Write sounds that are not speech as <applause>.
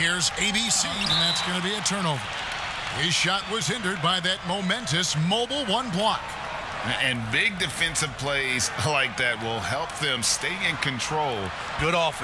Here's ABC, and that's going to be a turnover. His shot was hindered by that momentous mobile one block. And big defensive plays <laughs> like that will help them stay in control. Good offense.